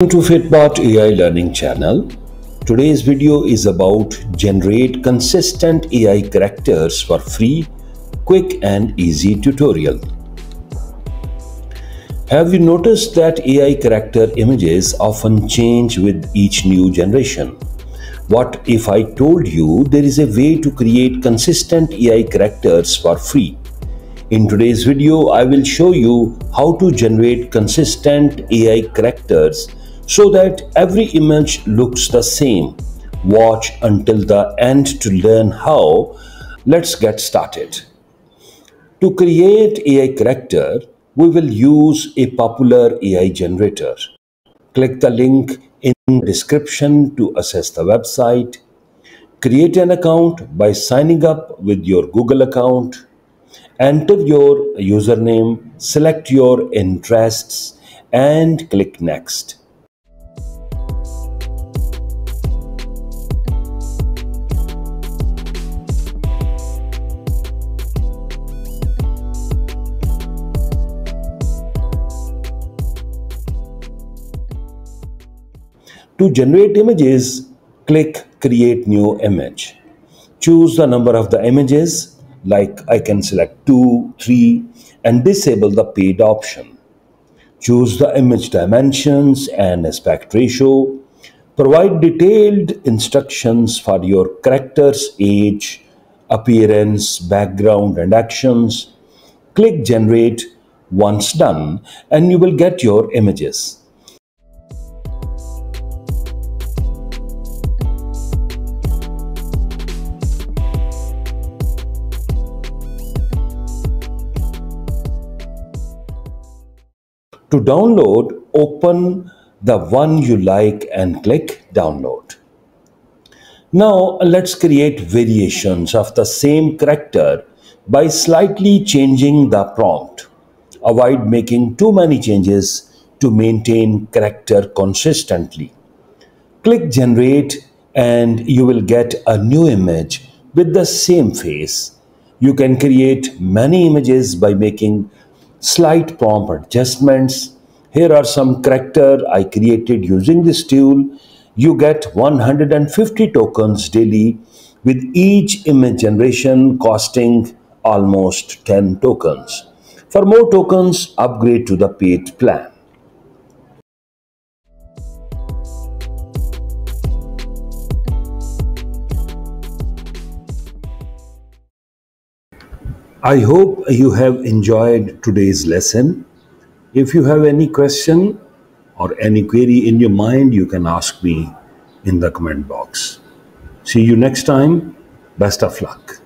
Welcome to Fitbot AI Learning channel. Today's video is about generate consistent AI characters for free, quick and easy tutorial. Have you noticed that AI character images often change with each new generation? What if I told you there is a way to create consistent AI characters for free? In today's video, I will show you how to generate consistent AI characters so that every image looks the same. Watch until the end to learn how. Let's get started. To create AI character, we will use a popular AI generator. Click the link in the description to access the website. Create an account by signing up with your Google account. Enter your username, select your interests and click next. To generate images, click Create New Image. Choose the number of the images, like I can select 2, 3, and disable the paid option. Choose the image dimensions and aspect ratio. Provide detailed instructions for your character's age, appearance, background, and actions. Click Generate once done, and you will get your images. To download, open the one you like and click download. Now let's create variations of the same character by slightly changing the prompt. Avoid making too many changes to maintain character consistently. Click generate and you will get a new image with the same face. You can create many images by making slight prompt adjustments. Here are some character I created using this tool. You get 150 tokens daily with each image generation costing almost 10 tokens. For more tokens, upgrade to the paid plan. I hope you have enjoyed today's lesson. If you have any question or any query in your mind, you can ask me in the comment box. See you next time. Best of luck.